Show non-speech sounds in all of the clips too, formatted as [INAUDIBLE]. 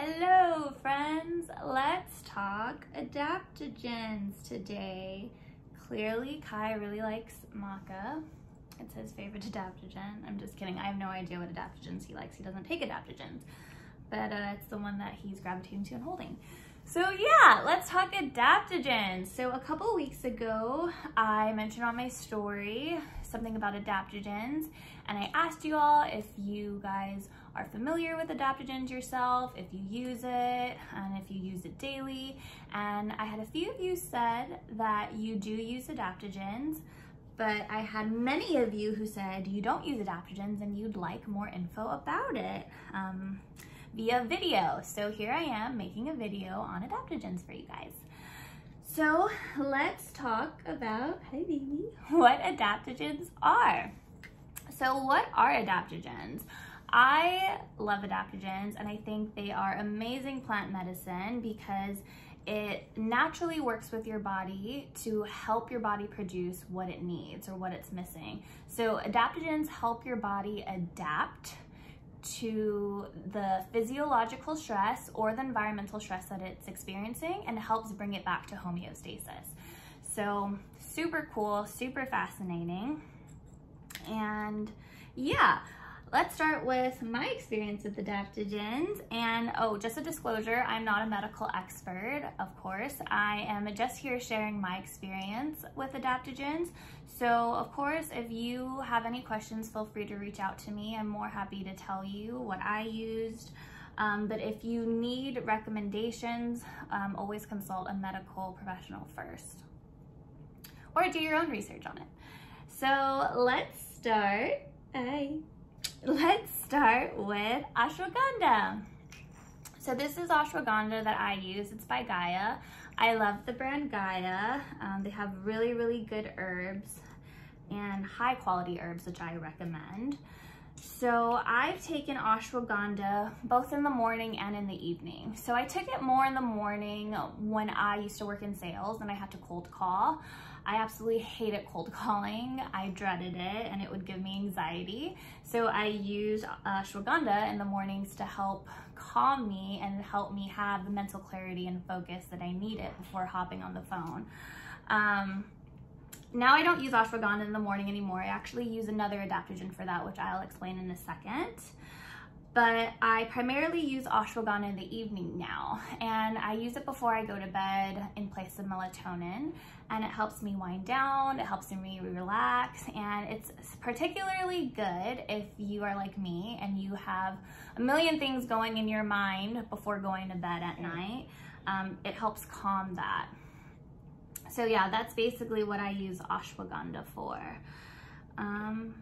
Hello friends, let's talk adaptogens today. Clearly Kai really likes maca. It's his favorite adaptogen. I'm just kidding, I have no idea what adaptogens he likes. He doesn't take adaptogens, but uh, it's the one that he's gravitating to and holding. So yeah, let's talk adaptogens. So a couple weeks ago, I mentioned on my story something about adaptogens and I asked you all if you guys are familiar with adaptogens yourself, if you use it, and if you use it daily. And I had a few of you said that you do use adaptogens, but I had many of you who said you don't use adaptogens and you'd like more info about it. Um, via video. So here I am making a video on adaptogens for you guys. So let's talk about, hi baby, [LAUGHS] what adaptogens are. So what are adaptogens? I love adaptogens and I think they are amazing plant medicine because it naturally works with your body to help your body produce what it needs or what it's missing. So adaptogens help your body adapt to the physiological stress or the environmental stress that it's experiencing and helps bring it back to homeostasis. So super cool, super fascinating. And yeah, Let's start with my experience with adaptogens. And oh, just a disclosure, I'm not a medical expert, of course. I am just here sharing my experience with adaptogens. So of course, if you have any questions, feel free to reach out to me. I'm more happy to tell you what I used. Um, but if you need recommendations, um, always consult a medical professional first or do your own research on it. So let's start. Bye. Let's start with ashwagandha. So this is ashwagandha that I use. It's by Gaia. I love the brand Gaia. Um, they have really, really good herbs and high quality herbs, which I recommend. So I've taken ashwagandha both in the morning and in the evening. So I took it more in the morning when I used to work in sales and I had to cold call. I absolutely hated cold [LAUGHS] calling. I dreaded it and it would give me anxiety. So I use ashwagandha in the mornings to help calm me and help me have the mental clarity and focus that I needed before hopping on the phone. Um, now I don't use ashwagandha in the morning anymore. I actually use another adaptogen for that, which I'll explain in a second. But I primarily use ashwagandha in the evening now. And I use it before I go to bed in place of melatonin. And it helps me wind down, it helps me relax. And it's particularly good if you are like me and you have a million things going in your mind before going to bed at night. Um, it helps calm that. So yeah, that's basically what I use ashwagandha for. Um,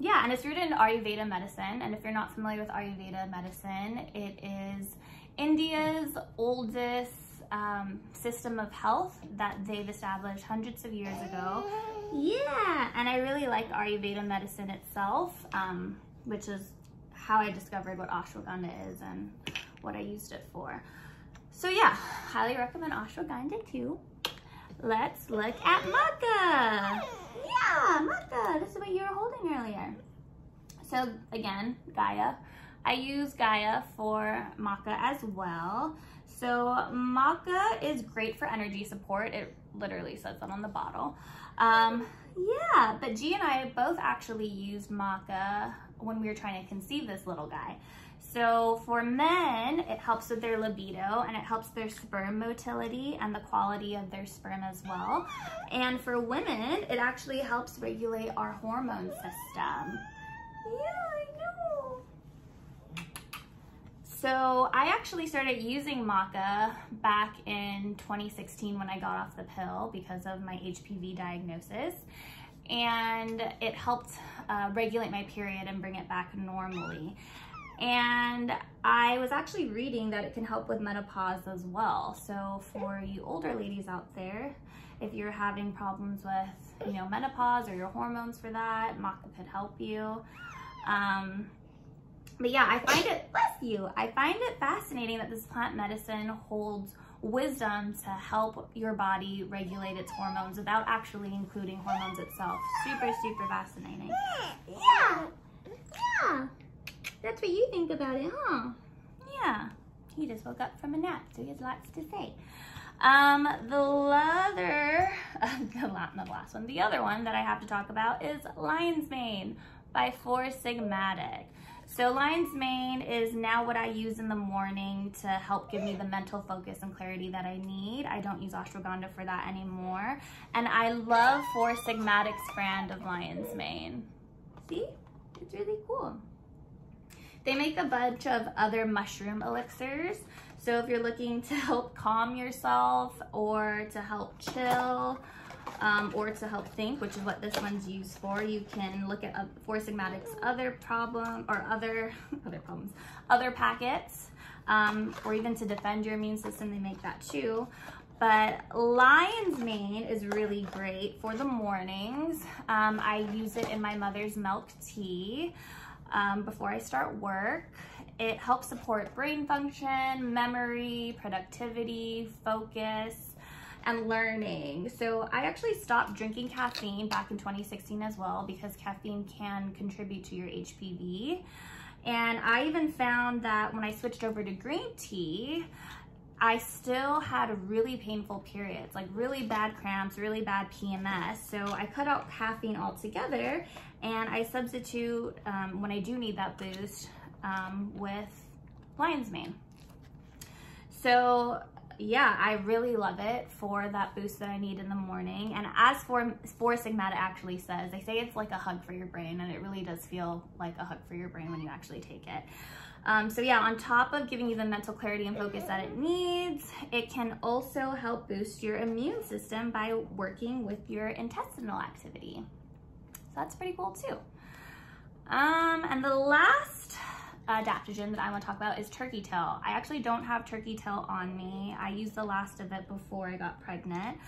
yeah, and it's rooted in Ayurveda medicine. And if you're not familiar with Ayurveda medicine, it is India's oldest um, system of health that they've established hundreds of years ago. Yeah, and I really like Ayurveda medicine itself, um, which is how I discovered what ashwagandha is and what I used it for. So yeah, highly recommend ashwagandha too. Let's look at maca. Yeah, maca. This is what you were holding earlier. So again, Gaia. I use Gaia for maca as well. So maca is great for energy support. It literally says that on the bottle. Um, yeah, but G and I both actually used maca when we were trying to conceive this little guy. So for men, it helps with their libido and it helps their sperm motility and the quality of their sperm as well. And for women, it actually helps regulate our hormone system. Yeah, I know. So I actually started using maca back in 2016 when I got off the pill because of my HPV diagnosis. And it helped uh, regulate my period and bring it back normally. And I was actually reading that it can help with menopause as well. So for you older ladies out there, if you're having problems with, you know, menopause or your hormones for that, maca could help you. Um, but yeah, I find it, bless you, I find it fascinating that this plant medicine holds wisdom to help your body regulate its hormones without actually including hormones itself. Super, super fascinating. Yeah, yeah. That's what you think about it, huh? Yeah. He just woke up from a nap, so he has lots to say. Um, the other, [LAUGHS] not the last one, the other one that I have to talk about is Lion's Mane by Four Sigmatic. So Lion's Mane is now what I use in the morning to help give me the mental focus and clarity that I need. I don't use ashwagandha for that anymore. And I love Four Sigmatic's brand of Lion's Mane. See? It's really cool. They make a bunch of other mushroom elixirs. So if you're looking to help calm yourself or to help chill um, or to help think, which is what this one's used for, you can look at uh, Four Sigmatic's other problem or other, [LAUGHS] other problems, other packets, um, or even to defend your immune system, they make that too. But lion's mane is really great for the mornings. Um, I use it in my mother's milk tea um, before I start work. It helps support brain function, memory, productivity, focus, and learning. So I actually stopped drinking caffeine back in 2016 as well because caffeine can contribute to your HPV. And I even found that when I switched over to green tea, I still had really painful periods, like really bad cramps, really bad PMS. So I cut out caffeine altogether and I substitute, um, when I do need that boost, um, with lion's mane. So yeah, I really love it for that boost that I need in the morning. And as for Four Sigmatic actually says, they say it's like a hug for your brain and it really does feel like a hug for your brain when you actually take it. Um, so yeah, on top of giving you the mental clarity and focus that it needs, it can also help boost your immune system by working with your intestinal activity. So that's pretty cool too. Um, and the last adaptogen that I want to talk about is turkey tail. I actually don't have turkey tail on me. I used the last of it before I got pregnant.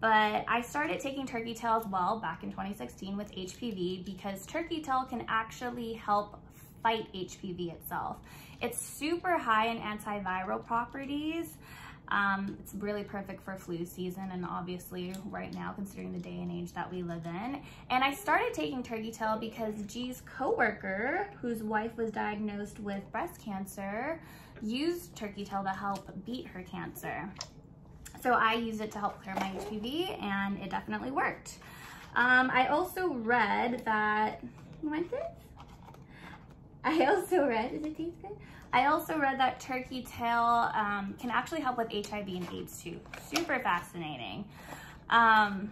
But I started taking turkey tail as well back in 2016 with HPV because turkey tail can actually help fight HPV itself. It's super high in antiviral properties. Um, it's really perfect for flu season and obviously right now considering the day and age that we live in. And I started taking turkey tail because G's coworker, whose wife was diagnosed with breast cancer, used turkey tail to help beat her cancer. So I used it to help clear my HPV and it definitely worked. Um, I also read that? I [LAUGHS] also read, does it taste good? I also read that turkey tail um, can actually help with HIV and AIDS too. Super fascinating. Um,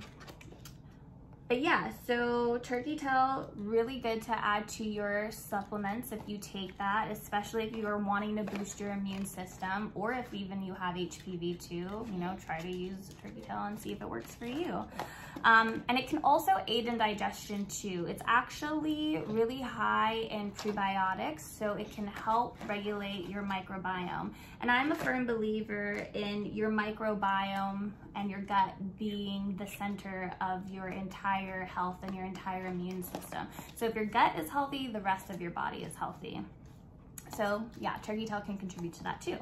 but yeah, so turkey tail, really good to add to your supplements if you take that, especially if you are wanting to boost your immune system or if even you have HPV too, you know, try to use turkey tail and see if it works for you. Um, and it can also aid in digestion too. It's actually really high in prebiotics, so it can help regulate your microbiome. And I'm a firm believer in your microbiome and your gut being the center of your entire health and your entire immune system. So if your gut is healthy, the rest of your body is healthy. So yeah, turkey tail can contribute to that too.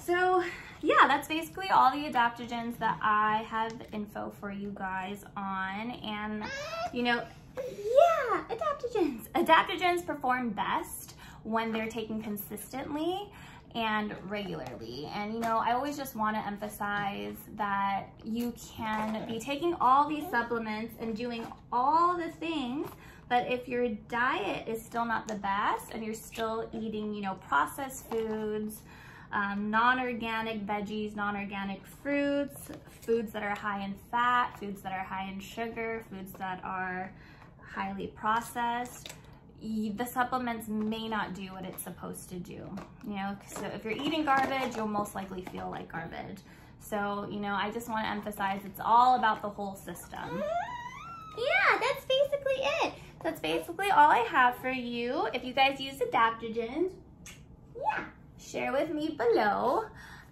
So yeah, that's basically all the adaptogens that I have info for you guys on. And you know, yeah, adaptogens. Adaptogens perform best when they're taken consistently and regularly. And you know, I always just want to emphasize that you can be taking all these supplements and doing all the things but if your diet is still not the best and you're still eating, you know, processed foods, um, non-organic veggies, non-organic fruits, foods that are high in fat, foods that are high in sugar, foods that are highly processed, the supplements may not do what it's supposed to do. You know, so if you're eating garbage, you'll most likely feel like garbage. So, you know, I just want to emphasize it's all about the whole system. Yeah, that's basically it. That's basically all I have for you. If you guys use adaptogens, yeah share with me below.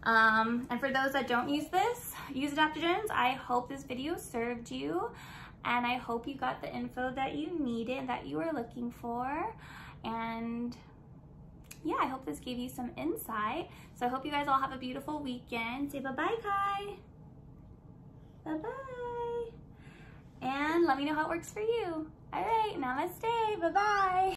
Um, and for those that don't use this, use adaptogens, I hope this video served you and I hope you got the info that you needed, that you were looking for. And yeah, I hope this gave you some insight. So I hope you guys all have a beautiful weekend. Say bye-bye, Kai. Bye-bye. And let me know how it works for you. All right, namaste, bye-bye.